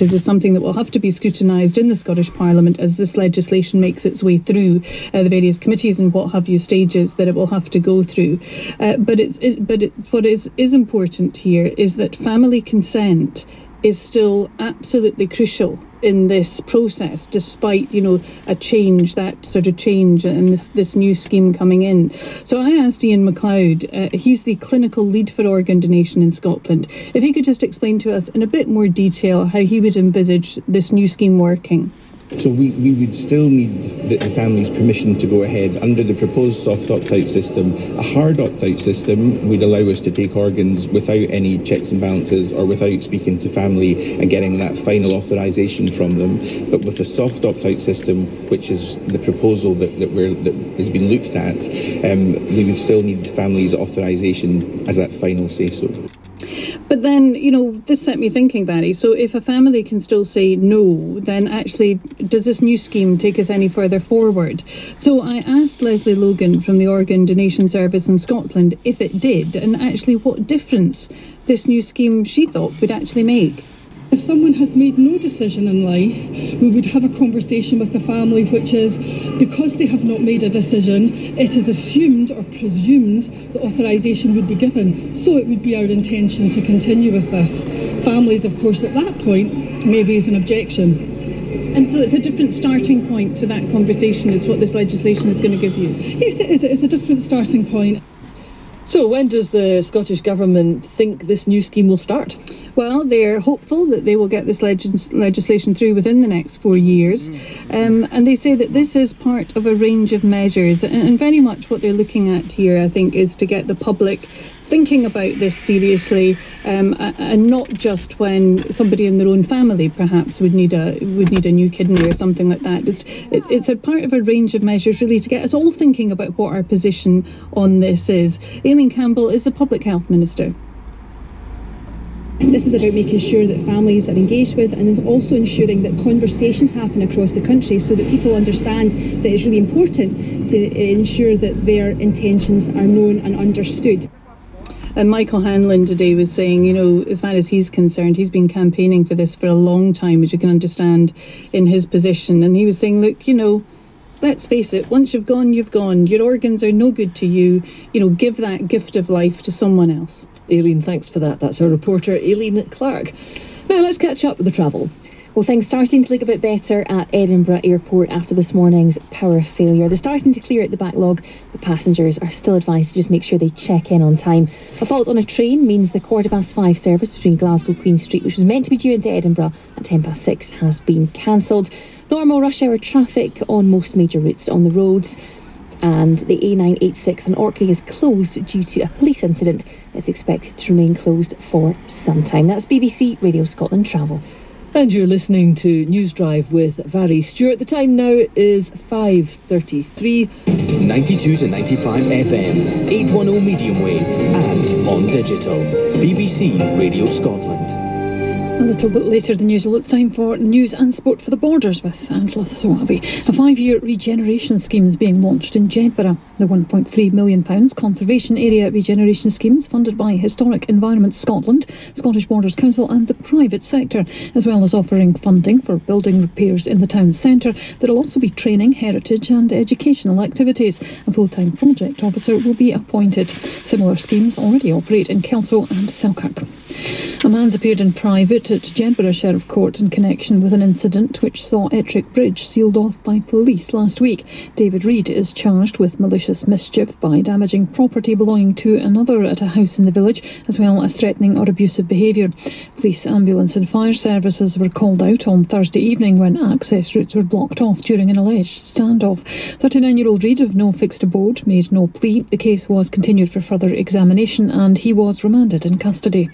Is something that will have to be scrutinised in the Scottish Parliament as this legislation makes its way through uh, the various committees and what have you stages that it will have to go through. Uh, but it's it, but it's what is is important here is that family consent is still absolutely crucial in this process, despite you know a change, that sort of change, and this this new scheme coming in. So I asked Ian McLeod, uh, he's the clinical lead for organ donation in Scotland, if he could just explain to us in a bit more detail how he would envisage this new scheme working. So we, we would still need the, the family's permission to go ahead under the proposed soft opt-out system. A hard opt-out system would allow us to take organs without any checks and balances or without speaking to family and getting that final authorisation from them. But with a soft opt-out system, which is the proposal that, that, we're, that has been looked at, um, we would still need the family's authorisation as that final say-so. But then, you know, this set me thinking, Barry. So if a family can still say no, then actually, does this new scheme take us any further forward? So I asked Leslie Logan from the Organ Donation Service in Scotland if it did, and actually what difference this new scheme she thought would actually make. If someone has made no decision in life, we would have a conversation with the family, which is because they have not made a decision, it is assumed or presumed that authorisation would be given. So it would be our intention to continue with this. Families, of course, at that point may raise an objection. And so it's a different starting point to that conversation, is what this legislation is going to give you? Yes, it is. It is a different starting point. So, when does the Scottish Government think this new scheme will start? Well, they're hopeful that they will get this legis- legislation through within the next four years. Um, and they say that this is part of a range of measures. And, and very much what they're looking at here, I think, is to get the public thinking about this seriously um, and not just when somebody in their own family perhaps would need a would need a new kidney or something like that. It's, it's a part of a range of measures really to get us all thinking about what our position on this is. Aileen Campbell is the Public Health Minister. This is about making sure that families are engaged with and also ensuring that conversations happen across the country so that people understand that it's really important to uh, ensure that their intentions are known and understood. And Michael Hanlon today was saying, you know, as far as he's concerned, he's been campaigning for this for a long time, as you can understand in his position. And he was saying, look, you know, let's face it, once you've gone, you've gone. Your organs are no good to you. You know, give that gift of life to someone else. Aileen, thanks for that. That's our reporter, Aileen Clark. Now let's catch up with the travel. Well, things starting to look a bit better at Edinburgh Airport after this morning's power failure. They're starting to clear out the backlog, but passengers are still advised to just make sure they check in on time. A fault on a train means the quarter past five service between Glasgow Queen Street, which was meant to be due into Edinburgh at ten past six, has been cancelled. Normal rush hour traffic on most major routes on the roads and the A986 in Orkney is closed due to a police incident It's expected to remain closed for some time. That's BBC Radio Scotland Travel. And you're listening to News Drive with Barry Stewart. The time now is 5.33. 92 to 95 FM, 810 medium wave and on digital. BBC Radio Scotland. A little bit later than usual, it's time for news and sport for the borders with Angela Soavi. A five-year regeneration scheme is being launched in Jedburgh. The £1.3 million conservation area regeneration scheme is funded by Historic Environment Scotland, Scottish Borders Council and the private sector, as well as offering funding for building repairs in the town centre. There will also be training, heritage and educational activities. A full-time project officer will be appointed. Similar schemes already operate in Kelso and Selkirk. A man's appeared in private at Jedburgh Sheriff Court in connection with an incident which saw Ettrickbridge sealed off by police last week. David Reid is charged with malicious mischief by damaging property belonging to another at a house in the village, as well as threatening or abusive behaviour. Police, ambulance and fire services were called out on Thursday evening when access routes were blocked off during an alleged standoff. 39-year-old Reid of no fixed abode made no plea. The case was continued for further examination and he was remanded in custody.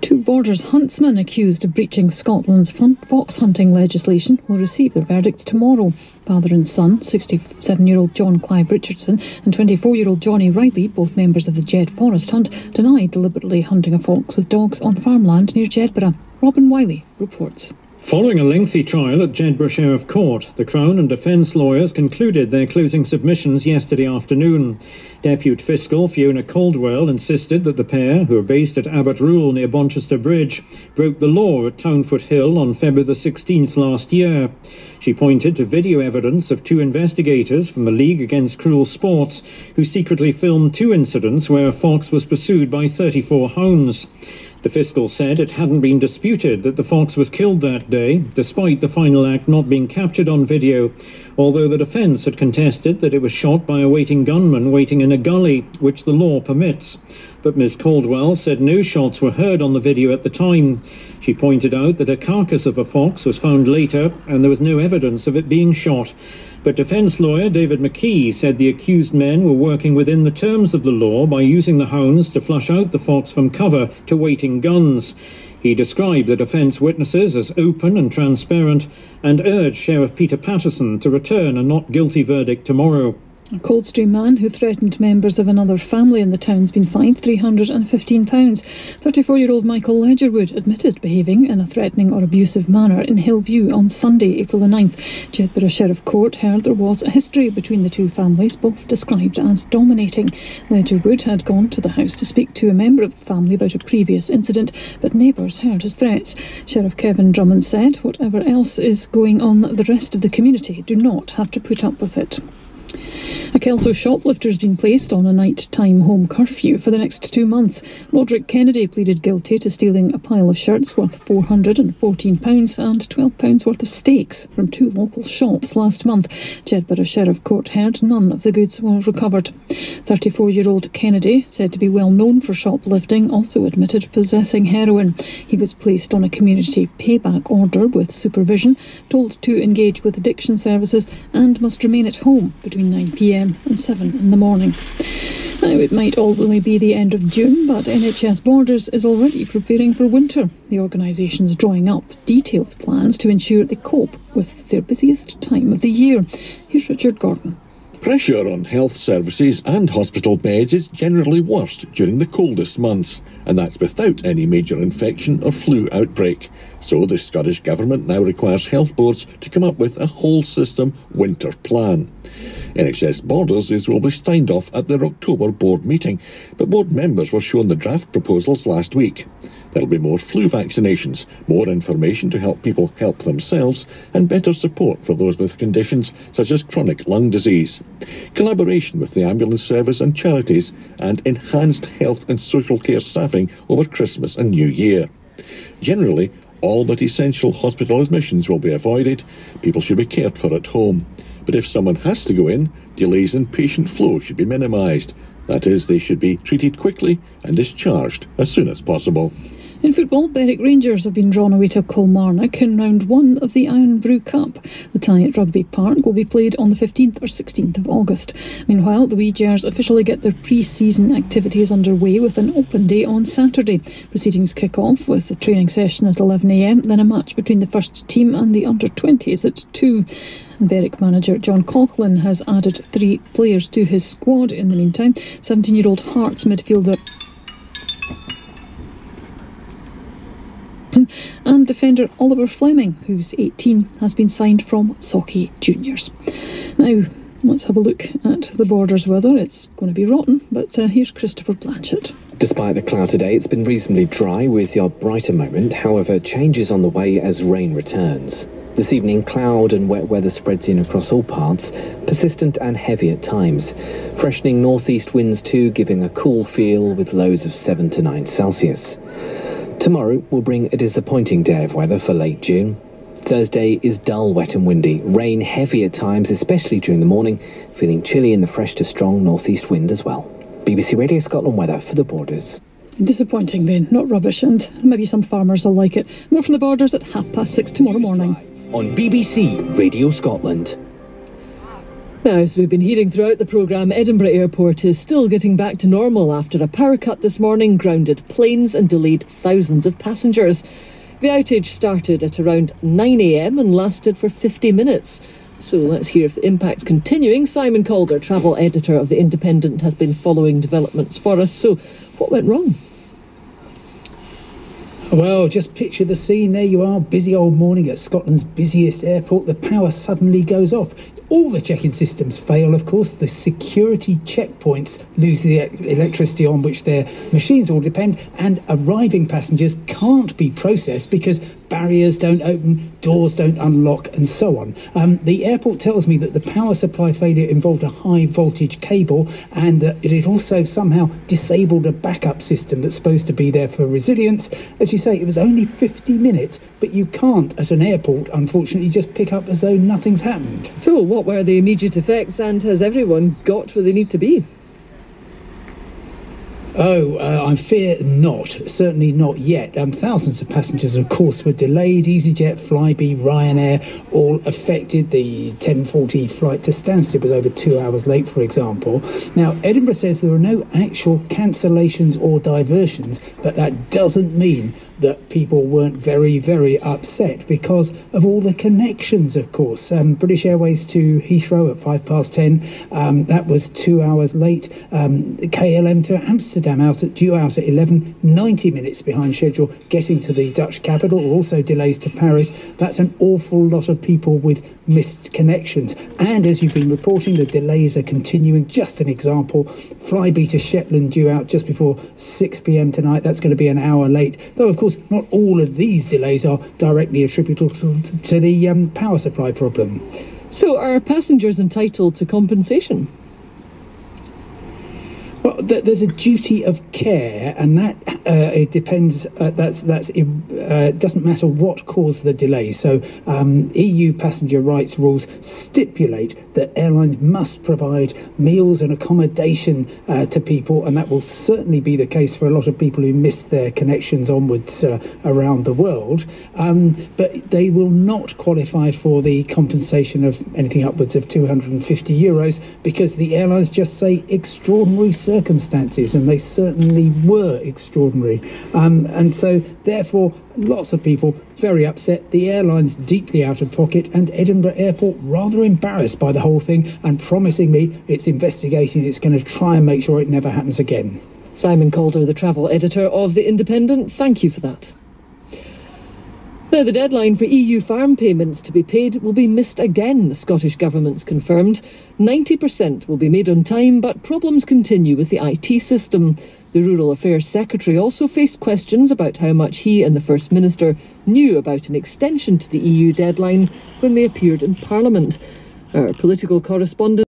Two Borders huntsmen accused of breaching Scotland's fox hunting legislation will receive their verdicts tomorrow. Father and son, 67 year old John Clive Richardson and 24 year old Johnny Riley, both members of the Jed Forest Hunt, denied deliberately hunting a fox with dogs on farmland near Jedburgh. Robin Wiley reports. Following a lengthy trial at Jedburgh Sheriff Court, the Crown and defence lawyers concluded their closing submissions yesterday afternoon. Deputy Fiscal Fiona Caldwell insisted that the pair, who are based at Abbotrule near Bonchester Bridge, broke the law at Townfoot Hill on February the 16th last year. She pointed to video evidence of two investigators from the League Against Cruel Sports who secretly filmed two incidents where a fox was pursued by 34 hounds. The fiscal said it hadn't been disputed that the fox was killed that day, despite the final act not being captured on video, although the defence had contested that it was shot by a waiting gunman waiting in a gully, which the law permits. But Ms Caldwell said no shots were heard on the video at the time. She pointed out that a carcass of a fox was found later and there was no evidence of it being shot. But defence lawyer David McKee said the accused men were working within the terms of the law by using the hounds to flush out the fox from cover to waiting guns. He described the defence witnesses as open and transparent and urged Sheriff Peter Patterson to return a not guilty verdict tomorrow. A Coldstream man who threatened members of another family in the town's been fined £315. 34 year old Michael Ledgerwood admitted behaving in a threatening or abusive manner in Hillview on Sunday, April the 9th. Jedburgh Sheriff Court heard there was a history between the two families, both described as dominating. Ledgerwood had gone to the house to speak to a member of the family about a previous incident, but neighbours heard his threats. Sheriff Kevin Drummond said, Whatever else is going on, the rest of the community do not have to put up with it. A Kelso shoplifter has been placed on a night-time home curfew for the next two months. Roderick Kennedy pleaded guilty to stealing a pile of shirts worth £414 and £12 worth of steaks from two local shops last month. Jedburgh Sheriff Court heard none of the goods were recovered. 34-year-old Kennedy, said to be well known for shoplifting, also admitted possessing heroin. He was placed on a community payback order with supervision, told to engage with addiction services and must remain at home between 9pm and 7 in the morning. Now, it might only be the end of June, but NHS Borders is already preparing for winter. The organisation is drawing up detailed plans to ensure they cope with their busiest time of the year. Here's Richard Gordon. Pressure on health services and hospital beds is generally worst during the coldest months, and that's without any major infection or flu outbreak. So the Scottish Government now requires health boards to come up with a whole system winter plan. NHS Borders is will be signed off at their October board meeting, but board members were shown the draft proposals last week. There'll be more flu vaccinations, more information to help people help themselves, and better support for those with conditions such as chronic lung disease. Collaboration with the ambulance service and charities, and enhanced health and social care staffing over Christmas and New Year. Generally, all but essential hospital admissions will be avoided. People should be cared for at home. But if someone has to go in, delays in patient flow should be minimised. That is, they should be treated quickly and discharged as soon as possible. In football, Berwick Rangers have been drawn away to Kilmarnock in round one of the Irn-Bru Cup. The tie at Rugby Park will be played on the 15th or 16th of August. Meanwhile, the Wee Gers officially get their pre-season activities underway with an open day on Saturday. Proceedings kick off with a training session at 11am, then a match between the first team and the under-20s at 2. And Berwick manager John Coughlin has added three players to his squad in the meantime. 17-year-old Hearts midfielder and defender Oliver Fleming, who's 18, has been signed from Sauchie Juniors. Now, let's have a look at the borders weather. It's going to be rotten, but uh, here's Christopher Blanchett. Despite the cloud today, it's been reasonably dry with your brighter moment. However, changes on the way as rain returns. This evening, cloud and wet weather spreads in across all parts, persistent and heavy at times. Freshening northeast winds too, giving a cool feel with lows of 7 to 9 Celsius. Tomorrow will bring a disappointing day of weather for late June. Thursday is dull, wet and windy. Rain heavy at times, especially during the morning. Feeling chilly in the fresh to strong northeast wind as well. BBC Radio Scotland weather for the borders. Disappointing then, not rubbish, and maybe some farmers will like it. More from the borders at half past six tomorrow morning. On BBC Radio Scotland. Now, as we've been hearing throughout the programme, Edinburgh Airport is still getting back to normal after a power cut this morning grounded planes and delayed thousands of passengers. The outage started at around 9am and lasted for 50 minutes. So let's hear if the impact's continuing. Simon Calder, travel editor of The Independent, has been following developments for us. So, what went wrong? Well, just picture the scene. There you are, busy old morning at Scotland's busiest airport. The power suddenly goes off. All the check-in systems fail, of course. The security checkpoints lose the electricity on which their machines all depend, and arriving passengers can't be processed because barriers don't open, doors don't unlock, and so on. Um, the airport tells me that the power supply failure involved a high voltage cable and that it had also somehow disabled a backup system that's supposed to be there for resilience. As you say, it was only 50 minutes, but you can't at an airport, unfortunately, just pick up as though nothing's happened. So, what were the immediate effects, and has everyone got where they need to be? Oh, uh, I fear not. Certainly not yet. Um, thousands of passengers, of course, were delayed. EasyJet, Flybe, Ryanair, all affected. The 1040 flight to Stansted was over two hours late, for example. Now, Edinburgh says there are no actual cancellations or diversions, but that doesn't mean that people weren't very, very upset because of all the connections, of course. Um, British Airways to Heathrow at five past ten, um, that was two hours late. Um, KLM to Amsterdam out at due out at 11, 90 minutes behind schedule. Getting to the Dutch capital, also delays to Paris. That's an awful lot of people with missed connections. And as you've been reporting, the delays are continuing. Just an example, Flybe to Shetland due out just before 6 p.m. tonight. That's going to be an hour late. Though, of course, not all of these delays are directly attributable to, to the um, power supply problem. So, are passengers entitled to compensation? Well, there's a duty of care, and that uh, it depends. Uh, that's that's it uh, doesn't matter what caused the delay. So um, EU passenger rights rules stipulate that airlines must provide meals and accommodation uh, to people, and that will certainly be the case for a lot of people who missed their connections onwards uh, around the world. Um, but they will not qualify for the compensation of anything upwards of 250 euros because the airlines just say extraordinary circumstances, and they certainly were extraordinary. Um, and so, therefore, lots of people very upset, the airline's deeply out of pocket, and Edinburgh Airport rather embarrassed by the whole thing and promising me it's investigating, it's going to try and make sure it never happens again. Simon Calder, the travel editor of The Independent, thank you for that. Now, the deadline for EU farm payments to be paid will be missed again, the Scottish Government's confirmed. 90% will be made on time, but problems continue with the IT system. The Rural Affairs Secretary also faced questions about how much he and the First Minister knew about an extension to the EU deadline when they appeared in Parliament. Our political correspondent